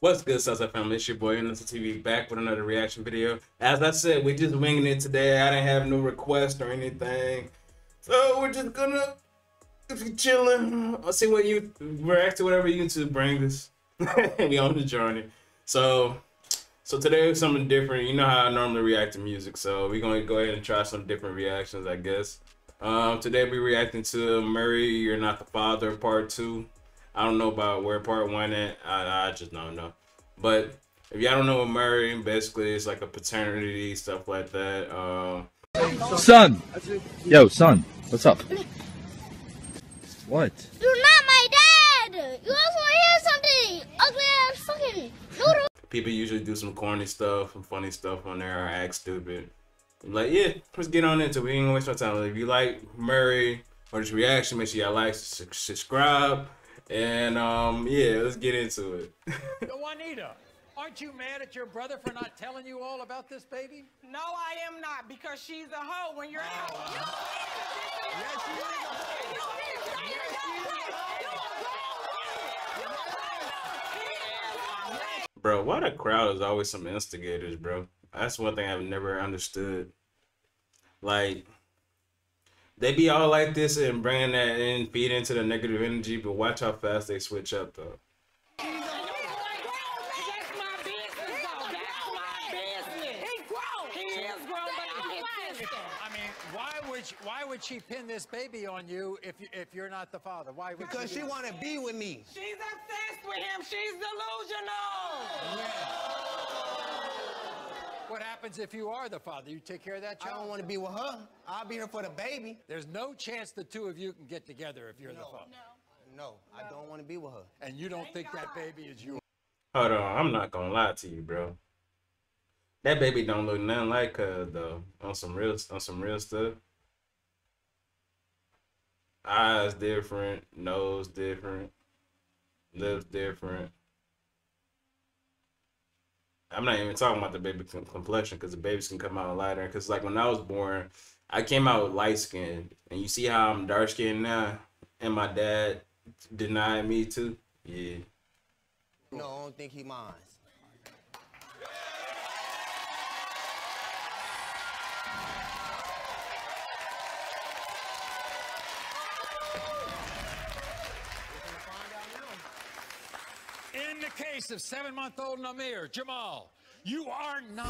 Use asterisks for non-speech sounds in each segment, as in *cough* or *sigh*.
What's good, Southside family? It's your boy, Innocent TV, back with another reaction video. As I said, we just winging it today. I didn't have no request or anything. So we're just gonna you chilling, I'll see what you react to whatever YouTube brings us. *laughs* we on the journey. So so today is something different. You know how I normally react to music, so we're gonna go ahead and try some different reactions, I guess. Um, today we're reacting to Maury, You're Not the Father, Part 2. I don't know about where Part 1 at. I, I just don't know. But if y'all don't know what Maury, basically it's like a paternity, stuff like that. Um, son! Yo, son, what's up? What? You're not my dad! You also hear something! Ugly ass fucking noodle! People usually do some corny stuff and funny stuff on there or act stupid. like, yeah, let's get on into it. We ain't gonna waste my time. If you like Maury or this reaction, make sure y'all like, subscribe, and um, yeah, let's get into it. *laughs* Juanita, aren't you mad at your brother for not telling you all about this baby? No, I am not, because she's a hoe when you're out. Yes, she is. Bro, why the crowd is always some instigators, bro? That's one thing I've never understood. Like, they be all like this and bringing that in, feed into the negative energy, but watch how fast they switch up, though. That's my business, though. That's my business. He grown. He is grown, but I'm his sister. I mean, why would she, why would she pin this baby on you if you, if you're not the father? Why would Because she do want to be with me. She's obsessed with him. She's delusional. What happens if you are the father? You take care of that child? I child. don't want to be with her. I'll be here for the baby. There's no chance the two of you can get together if you're the No. father. No, I don't want to be with her. And you don't think that baby is yours. Hold on, I'm not gonna lie to you, bro. That baby don't look nothing like her though. On some real, on some real stuff. Eyes different, nose different, lips different. I'm not even talking about the baby complexion because the babies can come out lighter. Because like when I was born, I came out light skinned, and you see how I'm dark skinned now, and my dad denied me too. Yeah. No, I don't think he minds. Of seven-month-old Namir, Jamal, you are not.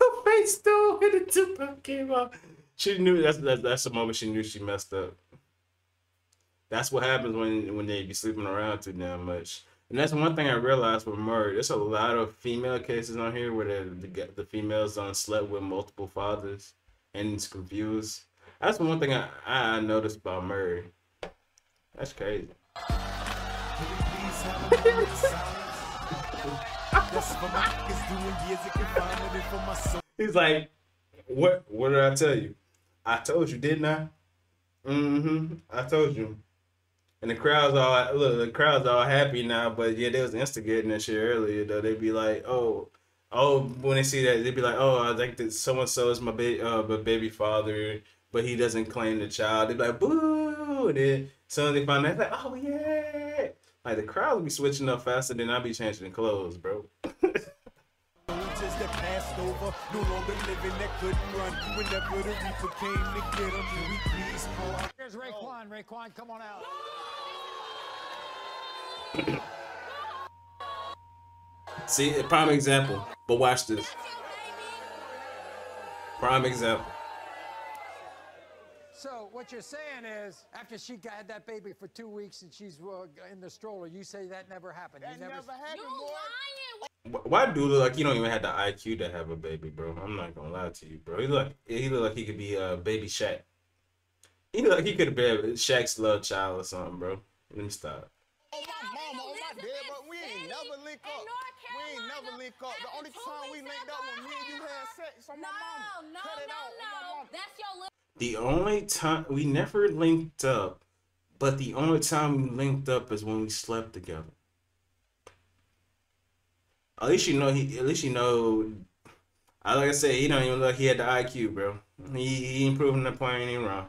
her face though when the Tupac came out. She knew that's that's that's the moment she knew she messed up. That's what happens when when they be sleeping around too damn much. And that's one thing I realized with Maury. There's a lot of female cases on here where the the, the females on slept with multiple fathers and it's confused. That's one thing I, I noticed about Maury. That's crazy. *laughs* He's like, what? What did I tell you? I told you, didn't I? Mm-hmm. I told you. And the crowd's all look. The crowd's all happy now, but yeah, they was instigating that shit earlier. Though they'd be like, oh, oh, when they see that, they'd be like, oh, I think that so and so is my baby, uh, my baby father, but he doesn't claim the child. They'd be like, boo. And then soon as they find that, like, oh yeah. Like the crowd would be switching up faster than I be changing clothes, bro. That passed over, no longer living that couldn't run. Whenever the reaper came to get him, can we please pause? Here's Raekwon. Raekwon, come on out. See, a prime example. But watch this. Prime example. So what you're saying is, after she had that baby for two weeks and she's uh, in the stroller, you say that never happened. That you never, never happened, You lying? Why do you look like you don't even have the IQ to have a baby, bro? I'm not gonna lie to you, bro. He look he look like he could be a uh, baby Shaq. He look like he could have been Shaq's love child or something, bro. Let me stop. Oh, my mama, oh, my dad, but we ain't never link up. We ain't never link up. The only time we linked up when me and you had sex on. No, no, no, out on my no. That's your little. The only time we never linked up, but the only time we linked up is when we slept together. At least you know he. At least you know. I like I said, he don't even look. He had the IQ, bro. He he ain't proving the point. Ain't even wrong.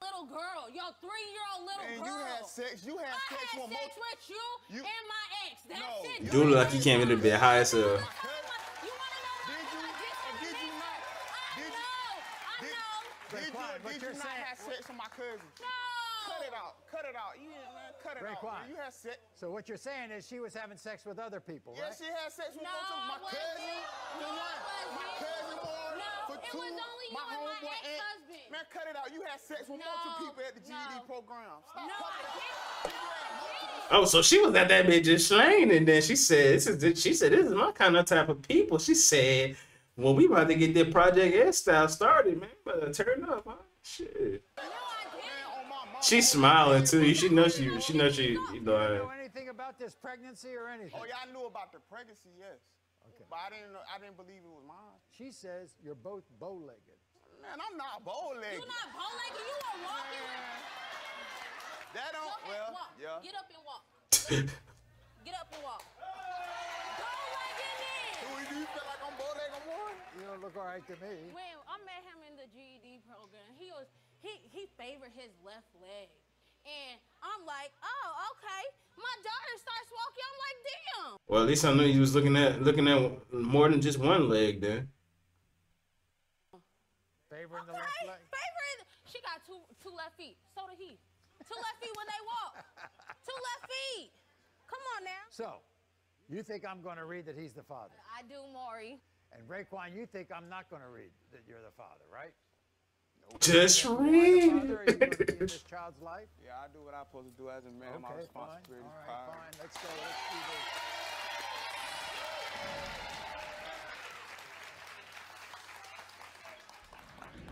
little girl. Your three year old little And you girl. had sex. You had I sex had with sex with you, You- and my ex. That's No, it. you- Dude like he came in a bit high as hell. You wanna know why Did you? my dick Or is did you big? not? I Did you- know. I Did, know. Did you, Raekwon, or what did you're you not saying- have sex with my cousin? No. Cut it out. Cut it out. You ain't, man. Cut it out. Raekwon. Man. You had sex. So what you're saying is she was having sex with other people, Yeah, right? she had sex with No, multiple. My it wasn't. cousin. No, for. My wasn't. cousin more. No, for it two. was only you my and my ex-husband. Man, cut it out. You had sex with No, multiple people at the GED no. program. Stop No, I it out. didn't. No, I didn't. Oh, so she was at that bitch just slaying, and then she said, "This is she said this is my kind of type of people." She said, "Well, we about to get that Project S style started, man. But turn up, huh? Shit." I didn't. Man, on my mama. She's smiling too. She knows she she know she you You know. know anything about this pregnancy or anything? Oh, yeah, I knew about the pregnancy, yes. Okay. But I didn't know, I didn't believe it was mine. She says you're both bow-legged. Man, I'm not bow-legged. You're not bow-legged. You were walking. That Go don't, ahead, well, walk. yeah. Get up and walk. *laughs* Get up and walk. Bow-legged Do then. you feel like I'm more? You don't look all right to me. When I met him in the GED program, he was he he favored his left leg, and I'm like, oh okay. My daughter starts walking. I'm like, damn. Well, at least I knew you was looking at looking at more than just one leg there. Favoring the left leg. favorite. She got two two left feet. So did he. Two left feet when they walk. *laughs* Two left feet. Come on now. So, you think I'm going to read that he's the father? I do, Maury. And Raekwon, you think I'm not going to read that you're the father, right? Just You read. father. Are you going to be in this *laughs* child's life? Yeah, I do what I'm supposed to do as a man. my Okay, fine. responsibility. All right, fine. Let's go. Let's do this.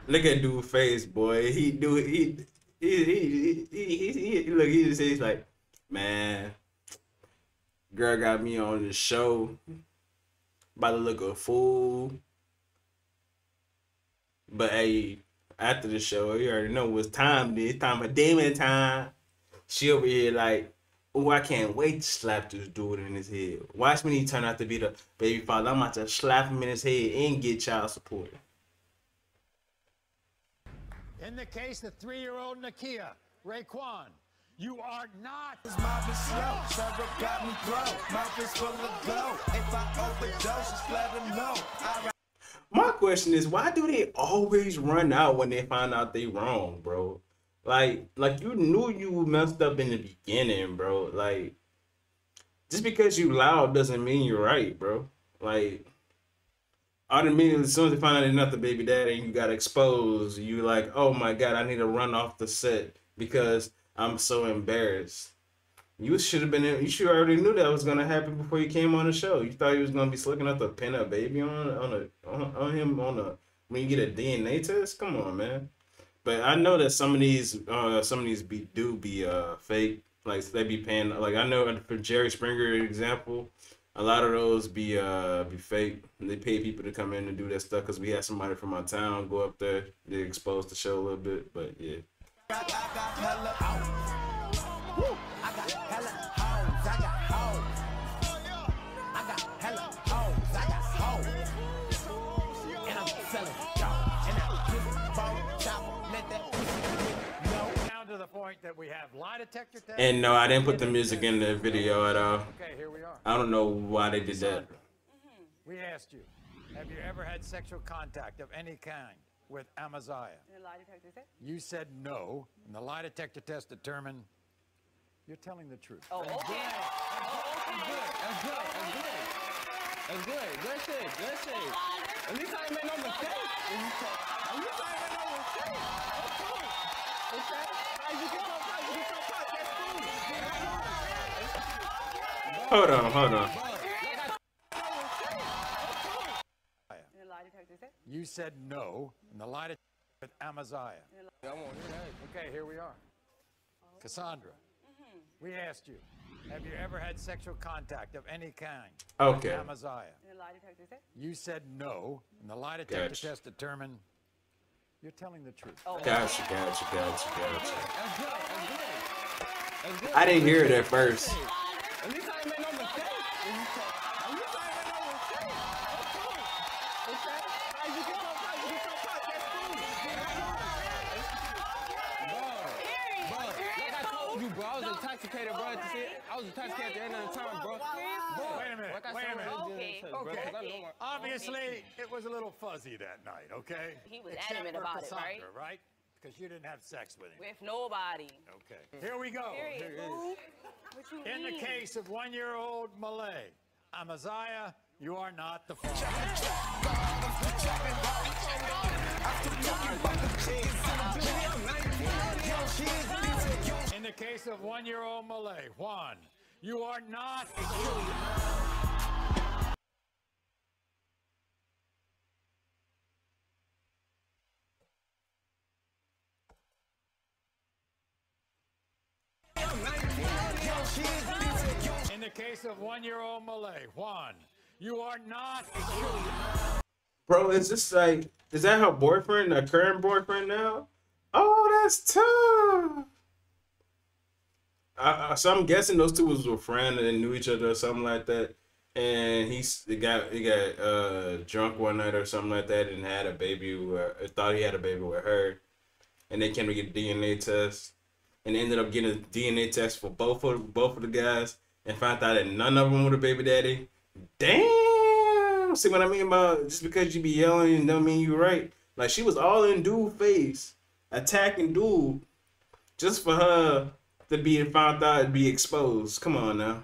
Look at dude face, boy. He do he he he he, he, he, he look. He just he's like, man, girl got me on the show. About to look a fool. But hey, after the show, you already know what's time. It's time for demon time. She over here like, oh, I can't wait to slap this dude in his head. Watch me he turn out to be the baby father. I'm about to slap him in his head and get child support. In the case of three-year-old Nakia, Raekwon, you are not. Mouth is slow, syrup got me blow. Mouth is full of glow. If I overdose, just let them know. I My question is, why do they always run out when they find out they wrong, bro? Like, like you knew you messed up in the beginning, bro. Like, just because you loud doesn't mean you're right, bro. Like, automatically, as soon as they find out they're not the baby daddy and you got exposed, you like, oh my god, I need to run off the set because I'm so embarrassed. You should have been. You should already knew that was gonna happen before you came on the show. You thought he was gonna be looking up the pin up baby on on a on, on him on a when you get a DNA test. Come on, man. But I know that some of these uh some of these be do be uh fake. Like they be paying. Like I know for Jerry Springer example, a lot of those be uh be fake. They pay people to come in and do that stuff because we had somebody from our town go up there. They exposed the show a little bit, but yeah. Got, I got hella hoes. Woo! I got hella hoes. I got hoes. I got hella hoes. I got hoes. And I'm selling dope. And I'm just bone chopper. Let that pussy know. Down to the point that we have lie detector tests. And no, I didn't put the music in the video at all. Okay, here we are. I don't know why they did that. We asked you, have you ever had sexual contact of any kind with Amaziah? The lie detector said? You said no, and the lie detector test determined you're telling the truth. Oh, okay. That's good. That's good. That's good. Good shit. Good shit. At least I ain't made no mistake. At least I ain't made no mistake. Okay. Okay. You get your cut. You get your cut. That's cool. Hold on, hold on. The lie detector said? You said no, and the light of with Amaziah. I won't hear that. Okay, here we are. Oh. Cassandra, mm-hmm. we asked you, have you ever had sexual contact of any kind Okay. with Amaziah? The lie detector said? You said no, and the lie detector Gotcha. test determined you're telling the truth. Oh, Gotcha, gotcha, gotcha, gotcha. I didn't hear it at first. At I ain't made no mistake. At least I ain't made no mistake. Okay. Okay. Hey, you get your cut. You get your cut. That's cool. Bro, I you intoxicated, bro. See, I was intoxicated at the end of the time, bro. Bro, Wait a minute. like Wait a said, minute. Was Okay, just- bro, 'cause my- Obviously, it was a little fuzzy that night, okay? He was Except adamant about it, right? right? Because you didn't have sex with him. With nobody. Okay. Here we go. Period. Boo. What you In the case of one-year-old Malay, Amaziah, you are not the father. In the case of one-year-old Malay, Juan, you are not. In the case of one-year-old Malay, Juan, you are not. Bro, is this like, is that her boyfriend, her current boyfriend now? Oh, that's tough. I, I, so I'm guessing those two was a friend and knew each other or something like that. And he's he got he got uh drunk one night or something like that and had a baby with thought he had a baby with her. And they came to get a DNA test. And ended up getting a DNA test for both of both of the guys and found out that none of them were the baby daddy. Damn. See what I mean about just because you be yelling don't mean you right. Like she was all in dude face, attacking dude, just for her to be found out and be exposed. Come on now.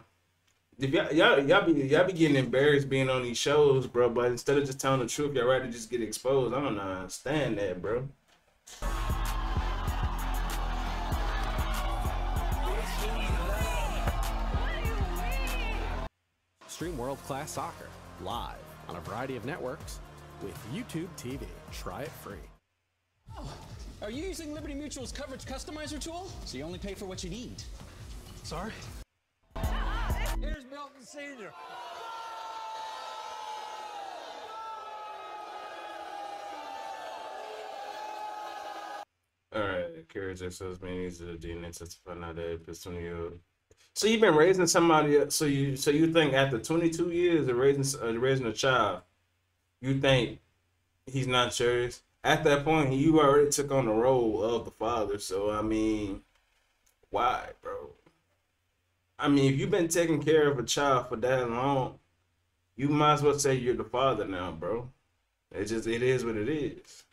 If y'all, y'all y'all be y'all be getting embarrassed being on these shows, bro. But instead of just telling the truth, y'all rather just get exposed. I don't know, I understand that, bro. Stream world class soccer live on a variety of networks with YouTube TV. Try it free. Oh, Are you using Liberty Mutual's coverage customizer tool? So you only pay for what you need. Sorry? Here's Milton Sr. All right, Carrie just says man needs to DNA test to find out that if it's twenty year old. So you've been raising somebody. So you so you think after twenty two years of raising uh, raising a child, you think he's not yours? At that point, you already took on the role of the father. So I mean, why, bro? I mean, if you've been taking care of a child for that long, you might as well say you're the father now, bro. It just it is what it is.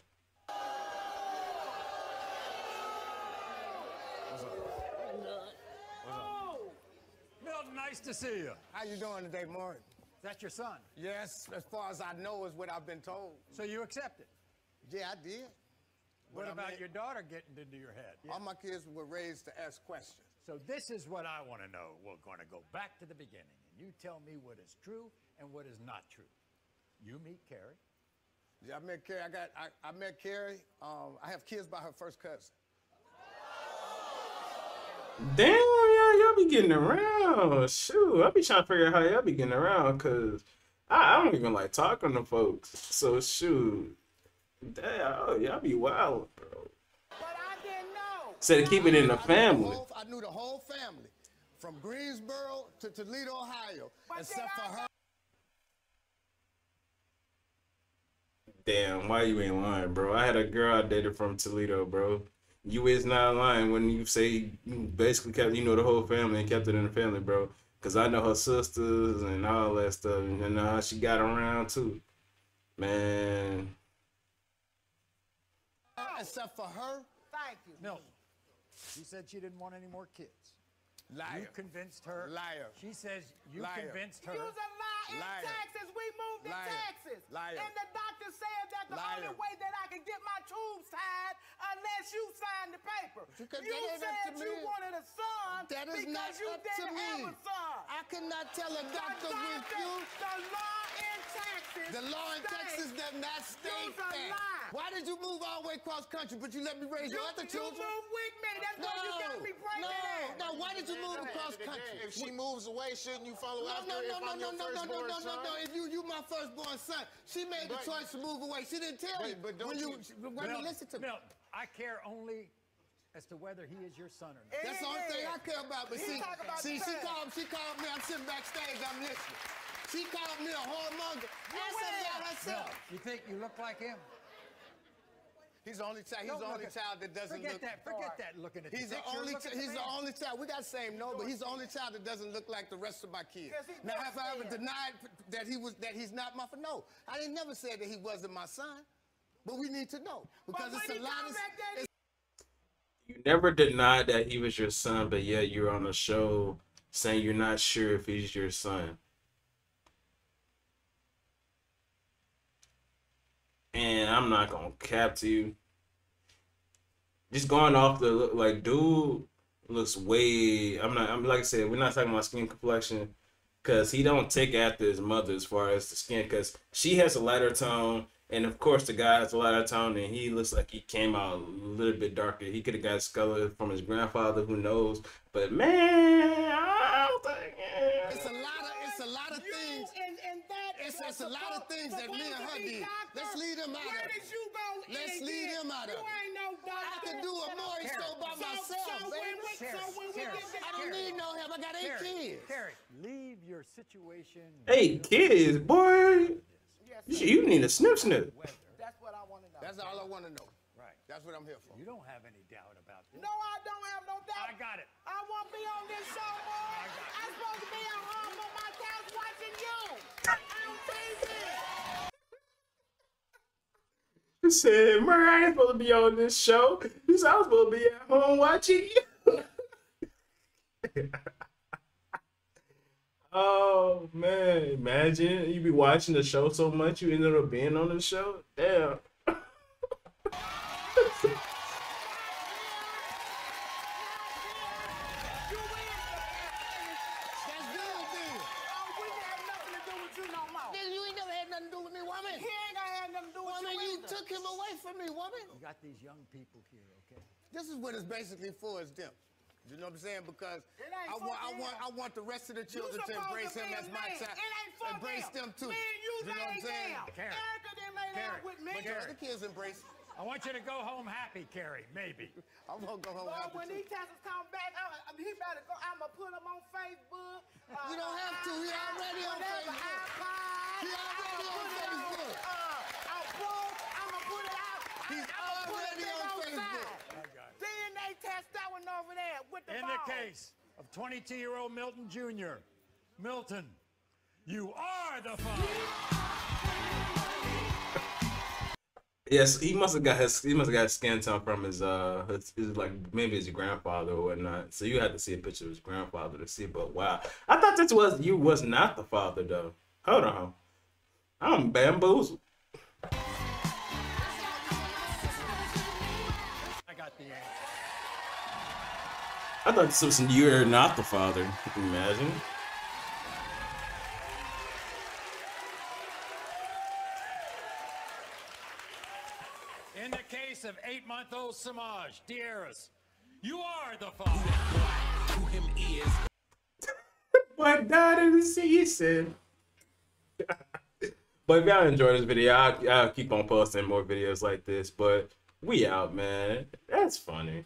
Milton, nice to see you. How you doing today, Martin? That's your son? Yes, as far as I know is what I've been told. So you accepted? Yeah, I did. What But I about mean- your daughter getting into your head? All my kids were raised to ask questions. So this is what I want to know. We're going to go back to the beginning, and you tell me what is true and what is not true. You meet Carrie. Yeah, I met Carrie. I got. I, I met Carrie. Um, I have kids by her first cousin. Damn, y'all, y'all be getting around. Shoot, I be trying to figure out how y'all be getting around because I, I don't even like talking to folks. So shoot, damn, oh, y'all be wild, bro. But I didn't know. Said to keep it in the I knew family. whole- I knew the whole family, from Greensboro to Toledo, Ohio, except for her. Damn, why you ain't lying, bro? I had a girl I dated from Toledo, bro. You is not lying when you say you basically kept you know the whole family and kept it in the family, bro. Cause I know her sisters and all that stuff, and I know how she got around too. Man, Except for her. Thank you. Milton. She said she didn't want any more kids. Liar. You convinced her. Liar. She says you Liar. convinced her. You was a lie in Liar. Texas. We moved to Texas. Liar. And the doctor said that the Liar. only way that I could get my tubes tied unless you signed the paper. You could- You that up said to you me. wanted a son That is because not you up to didn't me. have a son. I cannot tell a The doctor doctor- refused. The law in Texas. The law in Texas does not state you's a that. Why did you move all the way across country, but you let me raise You, your other you children? moved with me. That's no, why you got me pregnant. no, no. Why did you move across country? If she moves away, shouldn't you follow No, after no, if no, I'm no, your no, no, no, firstborn no, no, son? no. If you, you my firstborn son, she made the choice to move away. She didn't tell But- you. but don't when you, you- when you listen to me. Milton, I care only as to whether he is your son or not. That's the only thing I care about. But He see, about see, she called, she called me. I'm sitting backstage. I'm listening. She called me a whoremonger. Ask her that herself. Milton, you think you look like him? He's the only child. He's Don't the only at- child that doesn't forget look. that. Forget that. Looking at He's the the only. look chi- at the he's the only child. We got the same no, but he's the only child that doesn't look like the rest of my kids. Now, have I ever denied that he was that he's not my? No, I didn't never said that he wasn't my son. But we need to know because it's a he lot of. it's- You never denied that he was your son, but yet you're on the show saying you're not sure if he's your son. And I'm not gonna cap to you. Just going off the look, like dude looks way. I'm not. I'm like I said, we're not talking about skin complexion, cause he don't take after his mother as far as the skin, cause she has a lighter tone, and of course the guy has a lighter tone, and he looks like he came out a little bit darker. He could have got his color from his grandfather, who knows? But man, I don't think. yeah. It's a lot of. It's a lot of things. and, and that It's, was it's a lot of things that me and her did. doctor. Let's leave them out Where of did it. you go Let's and leave them out of You it. ain't no doctor. I can do a more so by So- myself, so when baby. we- so when we Carrie, get this- I don't need no help. I got eight kids. Carrie, leave your situation. Hey kids, boy, you, need a snip snip. That's what I want to know. That's all I want to know. Right. That's what I'm here for. You don't have any doubt about this. No, I don't have no doubt. I got it. I won't be on this show, boy. I'm supposed to be at home on my couch watching you on TV. He said, Maury, I ain't supposed to be on this show. He said, I was supposed to be at home watching you. *laughs* oh, man. Imagine you be watching the show so much you ended up being on the show. Damn. *laughs* That's good, then. Oh, we ain't have nothing to do with you no more. Then you ain't never had nothing to do with me, woman. He ain't gonna have nothing to do with Woman, you you either. took him away from me, woman. You got these young people here, okay? This is what it's basically for, is them. You know what I'm saying? Because I for want, I want, I want the rest of the children to embrace to him be as a my man. child. It ain't for Embrace them, too. Me and you, you know what I'm laid saying? down. Carrie. Erica didn't lay down with me. But Carrie. The kids embrace. I want you to go home happy, Carrie. Maybe. *laughs* I'm gonna go home Boy, happy when too. these taxes come back, I, I, he better go. I'ma put him on Facebook. *laughs* Uh, You don't have to. He iPod, already on whatever, Facebook. iPod. He already I'ma on put it Facebook. Uh, on Boom. I'ma put it out. He's I'ma put it already big on on Facebook. side. DNA test that one over there with the In the case of 22 year old Milton Jr., Milton, you are the father. Yes, he must have got his he must have got his skin tone from his uh his, his like maybe his grandfather or whatnot. So you had to see a picture of his grandfather to see. But wow, I thought this was you was not the father though. Hold on, I'm bamboozled. I got the answer. I thought this was you're not the father. Can you imagine? In the case of eight month old Samaj Dieras, you are the father. To him is But died in the season. but if y'all enjoy this video, I'll, I'll keep on posting more videos like this. But we out, man. That's funny.